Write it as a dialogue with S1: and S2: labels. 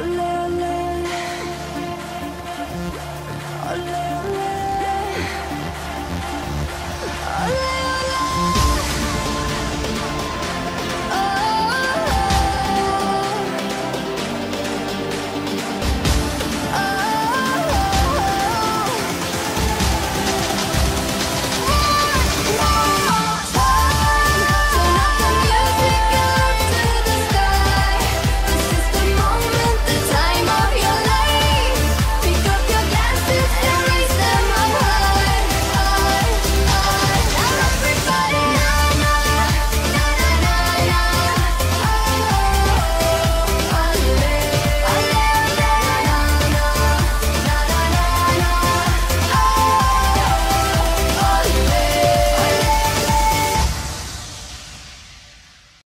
S1: Ole,